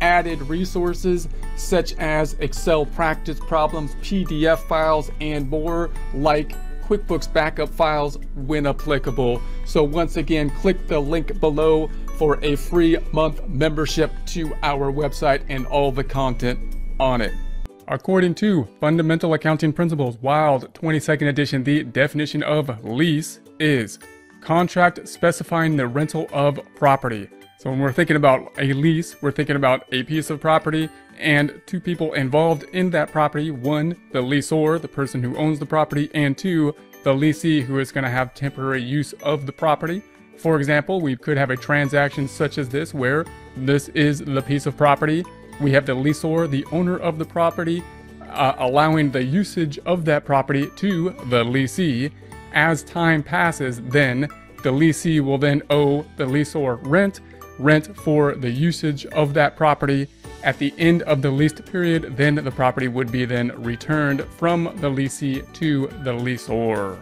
added resources such as Excel practice problems, PDF files, and more like QuickBooks backup files when applicable. So once again, click the link below for a free month membership to our website and all the content on it. According to Fundamental Accounting Principles Wild 22nd edition, the definition of lease is contract specifying the rental of property. So when we're thinking about a lease, we're thinking about a piece of property and two people involved in that property. One, the lessor, the person who owns the property, and two, the lessee who is going to have temporary use of the property. For example, we could have a transaction such as this where this is the piece of property. We have the lessor, the owner of the property, uh, allowing the usage of that property to the lessee. As time passes, then the lessee will then owe the lessor rent rent for the usage of that property. At the end of the leased period, then the property would be then returned from the lessee to the lessor.